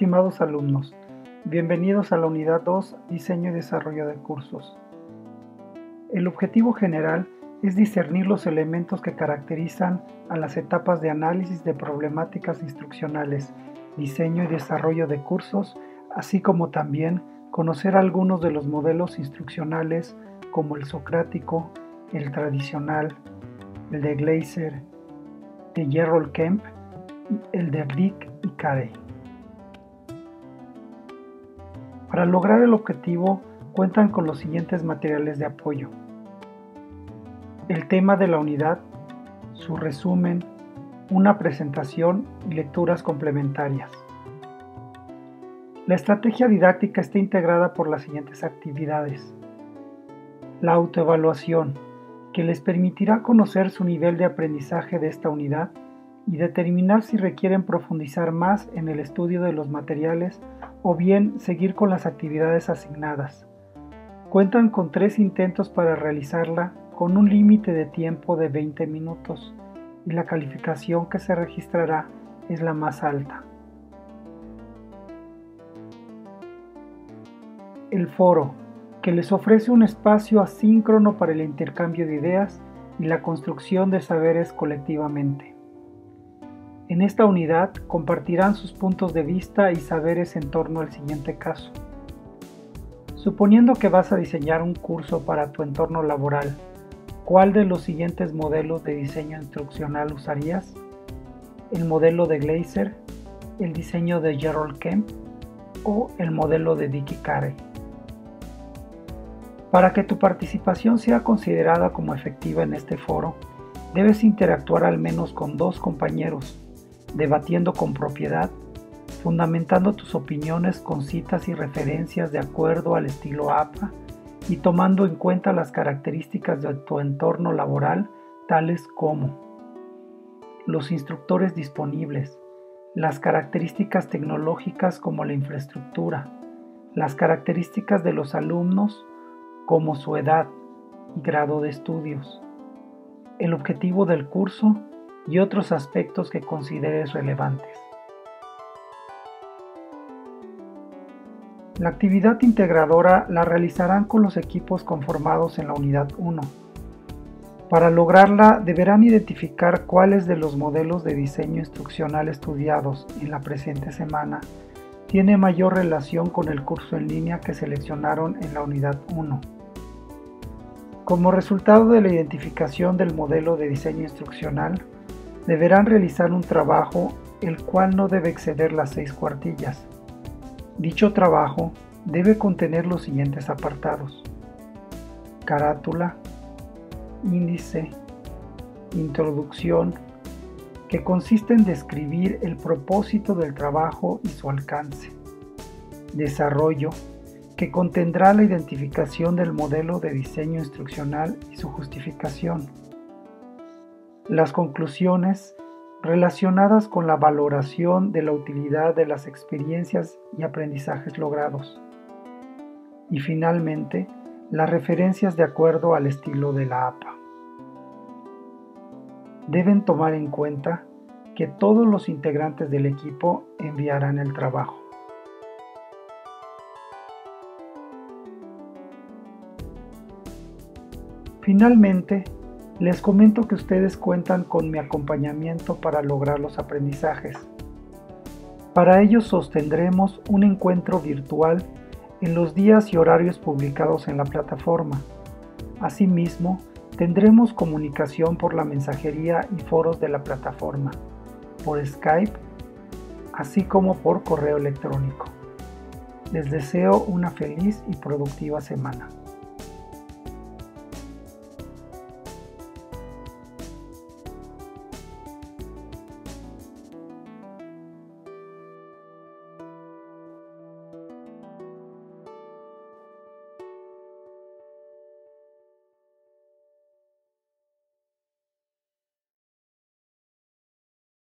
Estimados alumnos, bienvenidos a la unidad 2, Diseño y Desarrollo de Cursos. El objetivo general es discernir los elementos que caracterizan a las etapas de análisis de problemáticas instruccionales, diseño y desarrollo de cursos, así como también conocer algunos de los modelos instruccionales como el socrático, el tradicional, el de Glaser, de Gerald Kemp, el de Rick y Carey. Para lograr el objetivo cuentan con los siguientes materiales de apoyo. El tema de la unidad, su resumen, una presentación y lecturas complementarias. La estrategia didáctica está integrada por las siguientes actividades. La autoevaluación, que les permitirá conocer su nivel de aprendizaje de esta unidad y determinar si requieren profundizar más en el estudio de los materiales o bien seguir con las actividades asignadas. Cuentan con tres intentos para realizarla con un límite de tiempo de 20 minutos y la calificación que se registrará es la más alta. El foro, que les ofrece un espacio asíncrono para el intercambio de ideas y la construcción de saberes colectivamente. En esta unidad compartirán sus puntos de vista y saberes en torno al siguiente caso. Suponiendo que vas a diseñar un curso para tu entorno laboral, ¿cuál de los siguientes modelos de diseño instruccional usarías? ¿El modelo de Glaser, el diseño de Gerald Kemp o el modelo de Dicky Carey? Para que tu participación sea considerada como efectiva en este foro, debes interactuar al menos con dos compañeros debatiendo con propiedad, fundamentando tus opiniones con citas y referencias de acuerdo al estilo APA y tomando en cuenta las características de tu entorno laboral, tales como los instructores disponibles, las características tecnológicas como la infraestructura, las características de los alumnos como su edad y grado de estudios, el objetivo del curso y otros aspectos que consideres relevantes. La actividad integradora la realizarán con los equipos conformados en la unidad 1. Para lograrla deberán identificar cuáles de los modelos de diseño instruccional estudiados en la presente semana tiene mayor relación con el curso en línea que seleccionaron en la unidad 1. Como resultado de la identificación del modelo de diseño instruccional, deberán realizar un trabajo el cual no debe exceder las seis cuartillas. Dicho trabajo debe contener los siguientes apartados. Carátula, índice, introducción, que consiste en describir el propósito del trabajo y su alcance. Desarrollo, que contendrá la identificación del modelo de diseño instruccional y su justificación las conclusiones relacionadas con la valoración de la utilidad de las experiencias y aprendizajes logrados. Y finalmente, las referencias de acuerdo al estilo de la APA. Deben tomar en cuenta que todos los integrantes del equipo enviarán el trabajo. Finalmente, les comento que ustedes cuentan con mi acompañamiento para lograr los aprendizajes. Para ello sostendremos un encuentro virtual en los días y horarios publicados en la plataforma. Asimismo, tendremos comunicación por la mensajería y foros de la plataforma, por Skype, así como por correo electrónico. Les deseo una feliz y productiva semana.